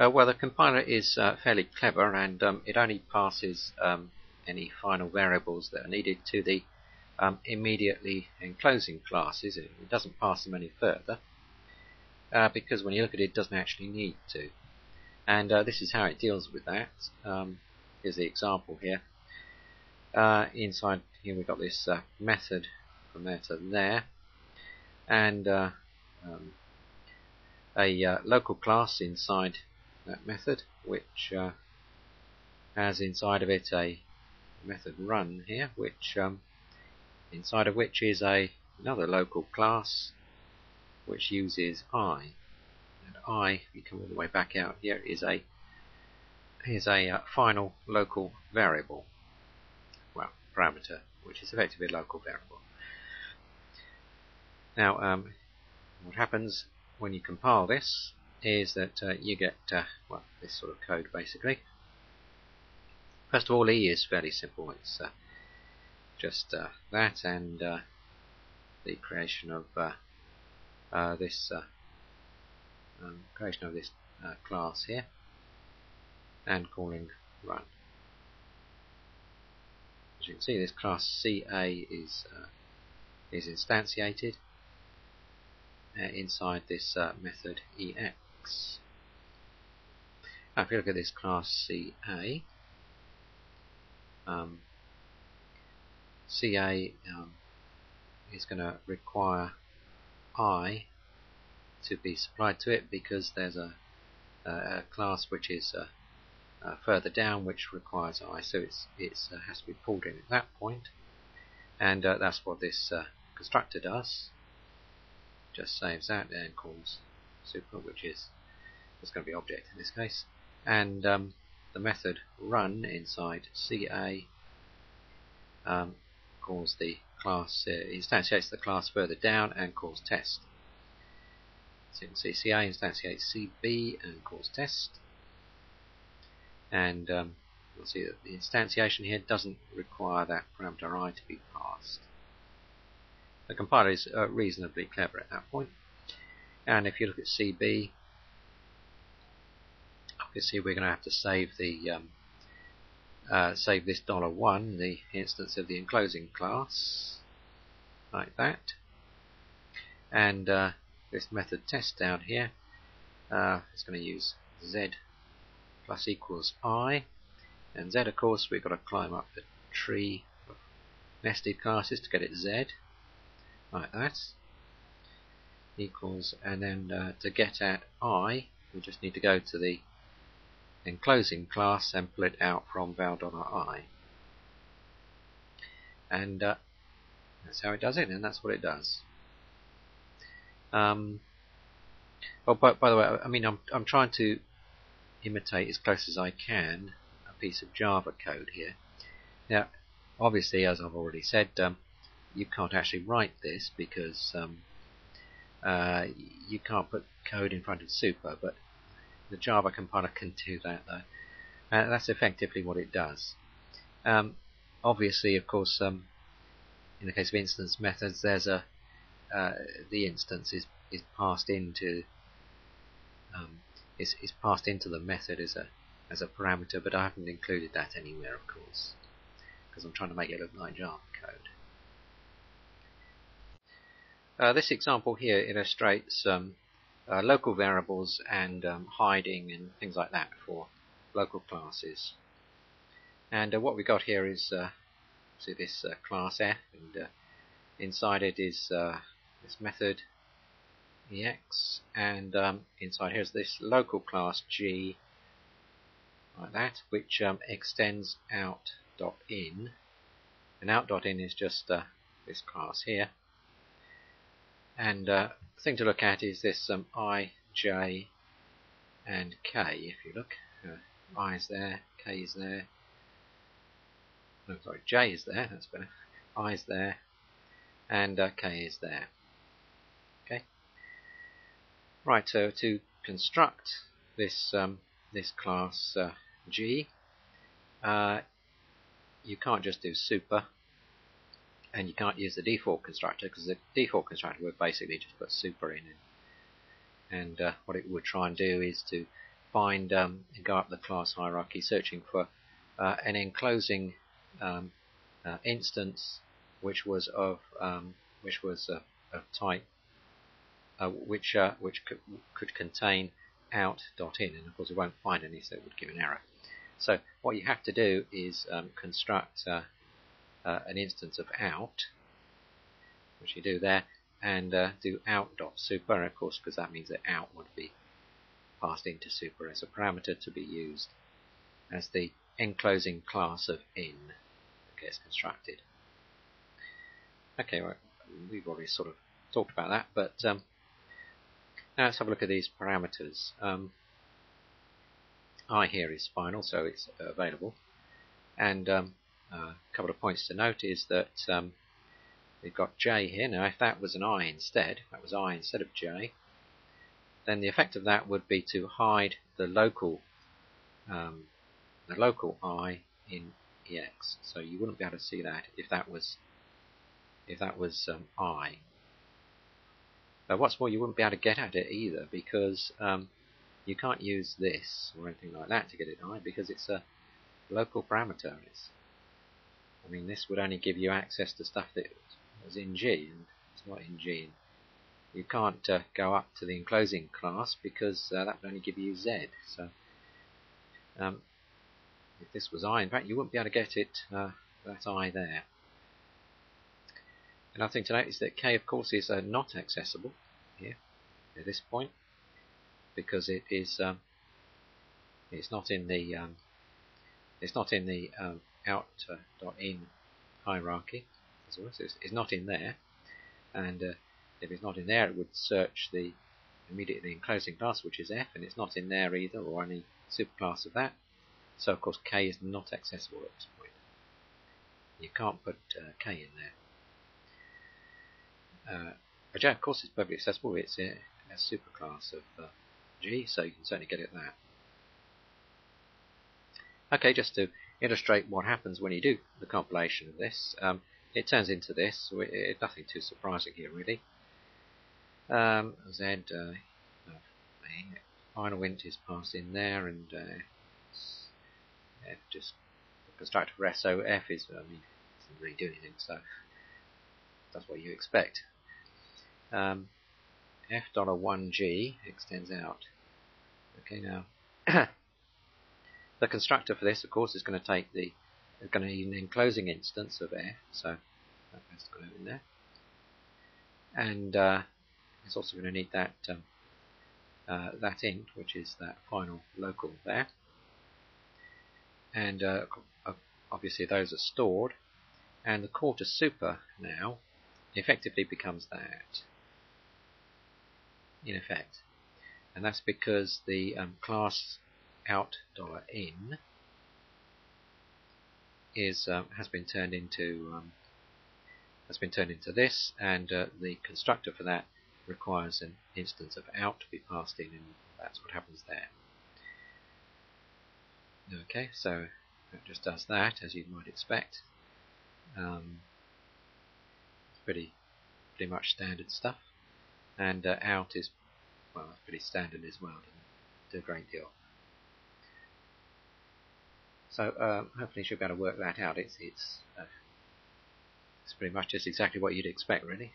Uh, well, the compiler is uh, fairly clever and um, it only passes um, any final variables that are needed to the um, immediately enclosing classes. It, it, doesn't pass them any further uh, because when you look at it, it doesn't actually need to. And uh, this is how it deals with that. Um, here's the example here. Uh, inside here we've got this uh, method from there to there and um, a local class inside that method, which uh, has inside of it a method run here, which um, inside of which is a another local class which uses i. And i, if you come all the way back out here, is a is a uh, final local variable, well parameter, which is effectively a local variable. Now, um, what happens when you compile this is that uh, you get, uh, well, this sort of code basically. First of all, E is fairly simple. It's uh, just uh, that and uh, the creation of uh, this um, creation of this class here and calling run. As you can see, this class CA is is instantiated inside this method EX. Now if you look at this class CA, um, CA um, is going to require I to be supplied to it because there's a, a class which is uh, uh, further down which requires I, so it's it's uh, has to be pulled in at that point, and uh, that's what this constructor does. Just saves that and calls super, which is it's going to be object in this case, and um, the method run inside CA um, calls the class, uh, instantiates the class further down and calls test. So you can see CA instantiates CB and calls test, and um, you'll see that the instantiation here doesn't require that parameter i to be passed. The compiler is uh, reasonably clever at that point. And if you look at CB, obviously we're going to have to save the um, uh, save this dollar one, the instance of the enclosing class, like that. And uh, this method test down here uh, going to use z plus equals i, and z of course we've got to climb up the tree of nested classes to get it z, like that equals, and then uh, to get at i, we just need to go to the enclosing class and pull it out from val.i. And uh, that's how it does it, and that's what it does. Um, oh, by, by the way, I mean, I'm, I'm trying to imitate as close as I can a piece of Java code here. Now, obviously, as I've already said, um, you can't actually write this because um, uh, you can't put code in front of super, but the Java compiler can do that though. Uh, that's effectively what it does. Um, obviously, of course, um, in the case of instance methods, there's a uh, the instance is is passed into um, is is passed into the method as a as a parameter, but I haven't included that anywhere, of course, because I'm trying to make it look like Java code. Uh, this example here illustrates um, uh, local variables and um, hiding and things like that for local classes. And uh, what we got here is uh, see this uh, class F, and uh, inside it is this method ex, and um, inside here is this local class G, like that, which um, extends out.in, and out.in is just this class here and thing to look at is this um, I, J, and K. If you look, uh, I is there, K is there. No, sorry, J is there. That's better. I is there, and uh, K is there. Okay. Right. So to construct this um, this class uh, G, uh, you can't just do super and you can't use the default constructor because the default constructor would basically just put super in and, and uh, what it would try and do is to find um, and go up the class hierarchy searching for uh, an enclosing um, uh, instance which was of um, which was uh, of type uh, which uh, which could, could contain out.in and of course it won't find any so it would give an error. So what you have to do is um, construct uh, an instance of out which you do there and do out.super of course because that means that out would be passed into super as a parameter to be used as the enclosing class of in that gets constructed. Okay, well, we've already sort of talked about that, but um, now let's have a look at these parameters. Um, I here is final, so it's available. And um, a couple of points to note is that um, we've got j here. Now, if that was an i instead, that was i instead of j, then the effect of that would be to hide the local um, the local i in ex. So you wouldn't be able to see that if that was if that was um, i. But what's more, you wouldn't be able to get at it either because um, you can't use this or anything like that to get it i because it's a local parameter. It's, I mean, this would only give you access to stuff that was in G, and it's not in G you can't uh, go up to the enclosing class because uh, that would only give you Z. So um, if this was I, in fact, you wouldn't be able to get it uh, that I there. Another thing to note is that K, of course, is uh, not accessible here at this point because it is um, it's not in the um, it's not in the um, out.in hierarchy. It's, it's not in there, and uh, if it's not in there, it would search the immediately enclosing class, which is F, and it's not in there either, or any superclass of that. So, of course, K is not accessible at this point. You can't put uh, K in there. Uh, J, of course, is perfectly accessible. It's a, a superclass of uh, G, so you can certainly get it there. Okay, just to illustrate what happens when you do the compilation of this, um, it turns into this. It, nothing too surprising here, really. Um, Z, uh, final int is passed in there, and uh, F just constructor for S. So F is, I mean, doesn't really do anything, so that's what you expect. Um, F dollar one G extends out. Okay, now the constructor for this, of course, is going to take the going to need an enclosing instance of F, so that has to go in there, and uh, it's also going to need that um, uh, that int, which is that final local there. And uh, obviously those are stored. And the to super now effectively becomes that, in effect. And that's because the um, class out dollar $in is um, has been turned into um, has been turned into this, and uh, the constructor for that requires an instance of out to be passed in, and that's what happens there. Okay, so it just does that, as you might expect. Um, it's pretty, pretty much standard stuff. And uh, out is, well, pretty standard as well, doesn't do a great deal. So um, hopefully should be able to work that out. It's it's uh, it's pretty much just exactly what you'd expect, really.